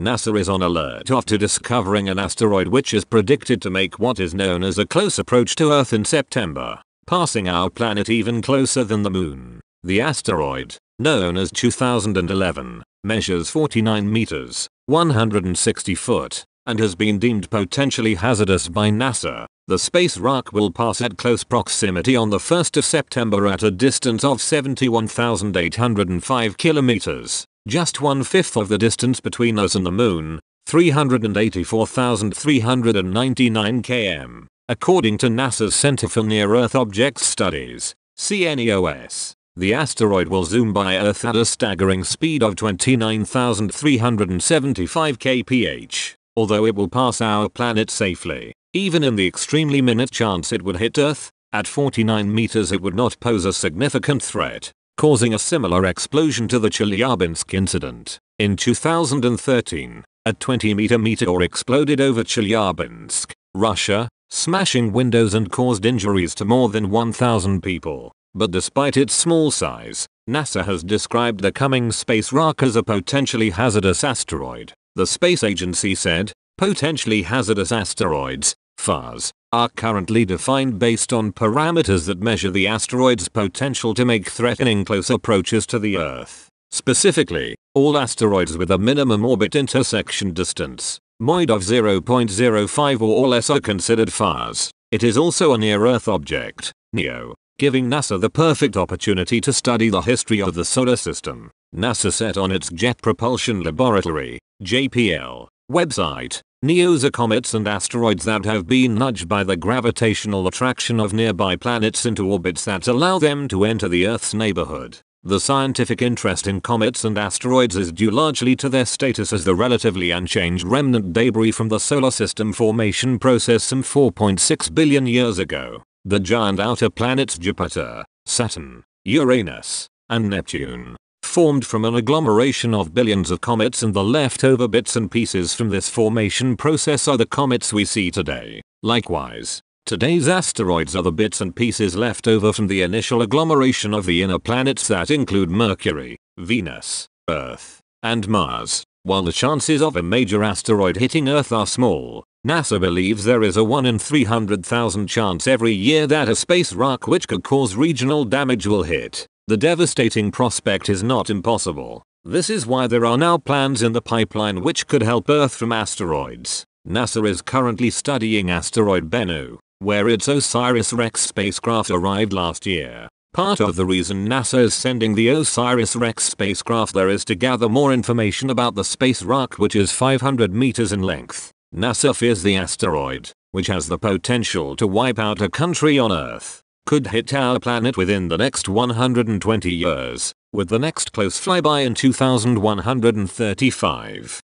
NASA is on alert after discovering an asteroid which is predicted to make what is known as a close approach to Earth in September, passing our planet even closer than the moon. The asteroid, known as 2011, measures 49 meters, 160 foot, and has been deemed potentially hazardous by NASA. The space rock will pass at close proximity on the 1st of September at a distance of 71,805 kilometers, just one-fifth of the distance between us and the moon, 384,399 km, according to NASA's Center for Near-Earth Objects Studies, CNEOS. The asteroid will zoom by Earth at a staggering speed of 29,375 kph, although it will pass our planet safely. Even in the extremely minute chance it would hit Earth, at 49 meters it would not pose a significant threat, causing a similar explosion to the Chelyabinsk incident. In 2013, a 20 meter meteor exploded over Chelyabinsk, Russia, smashing windows and caused injuries to more than 1,000 people. But despite its small size, NASA has described the coming space rock as a potentially hazardous asteroid. The space agency said, potentially hazardous asteroids, PHAs, are currently defined based on parameters that measure the asteroid's potential to make threatening close approaches to the Earth. Specifically, all asteroids with a minimum orbit intersection distance, MOID of 0.05 or less are considered PHAs. It is also a near-Earth object, NEO, giving NASA the perfect opportunity to study the history of the solar system. NASA set on its Jet Propulsion Laboratory, JPL, website, NEOs are comets and asteroids that have been nudged by the gravitational attraction of nearby planets into orbits that allow them to enter the Earth's neighborhood. The scientific interest in comets and asteroids is due largely to their status as the relatively unchanged remnant debris from the solar system formation process some 4.6 billion years ago. The giant outer planets Jupiter, Saturn, Uranus, and Neptune, formed from an agglomeration of billions of comets and the leftover bits and pieces from this formation process are the comets we see today. Likewise, today's asteroids are the bits and pieces left over from the initial agglomeration of the inner planets that include Mercury, Venus, Earth, and Mars. While the chances of a major asteroid hitting Earth are small, NASA believes there is a 1 in 300,000 chance every year that a space rock which could cause regional damage will hit. The devastating prospect is not impossible. This is why there are now plans in the pipeline which could help Earth from asteroids. NASA is currently studying asteroid Bennu, where its OSIRIS-REx spacecraft arrived last year. Part of the reason NASA is sending the OSIRIS-REx spacecraft there is to gather more information about the space rock which is 500 meters in length. NASA fears the asteroid, which has the potential to wipe out a country on Earth, could hit our planet within the next 120 years, with the next close flyby in 2135.